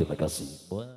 terima kasih.